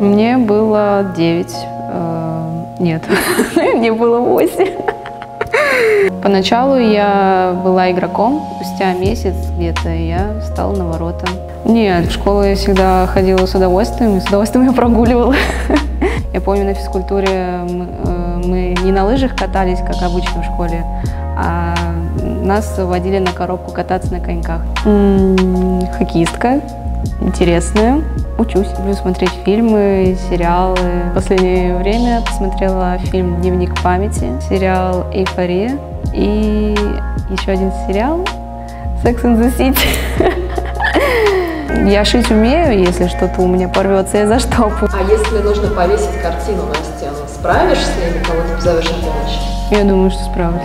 Мне было 9. э, Нет, мне было 8. Поначалу я была игроком, спустя месяц где-то я встала на ворота. Нет, в школу я всегда ходила с удовольствием, с удовольствием ее прогуливала. Я помню, на физкультуре мы, э, мы не на лыжах катались, как обычно в школе, а нас водили на коробку кататься на коньках. Хоккеистка, интересная. Учусь, люблю смотреть фильмы, сериалы. В последнее время посмотрела фильм «Дневник памяти», сериал «Эйфория» и еще один сериал «Sex and the City». Я шить умею, если что-то у меня порвется, я заштопаю. А если нужно повесить картину на стену, справишься или кого-то позовешь на помощь? Я думаю, что справлюсь.